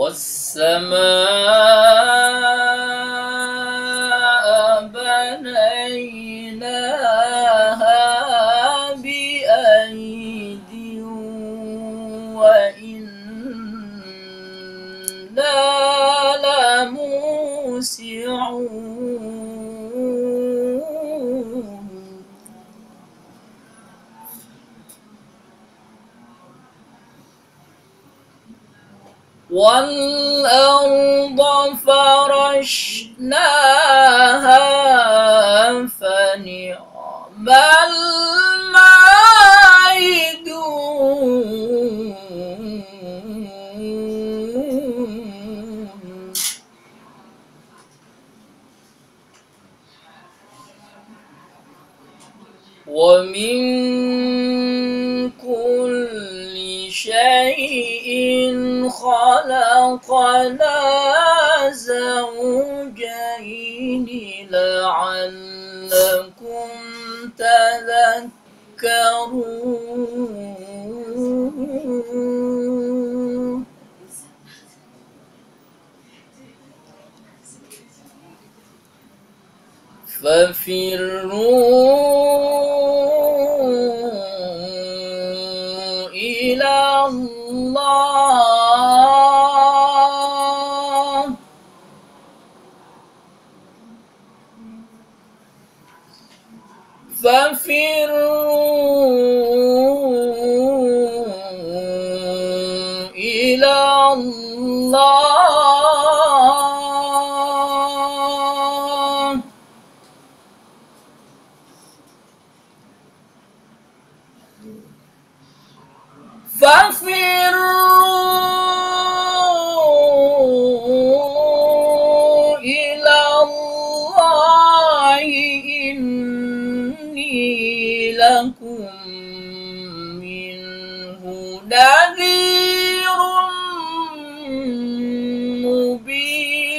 والسماء بنيناها بأيد وإنا لموسعون. والأرض فرشناها فنعم الماعدون ومن خلقنا زوجين لعلكم تذكرون. ففروا ففروا إلى الله. ففروا منه نذير مبين.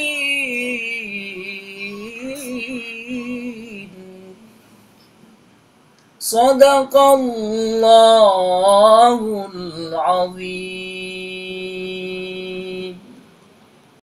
صدق الله العظيم.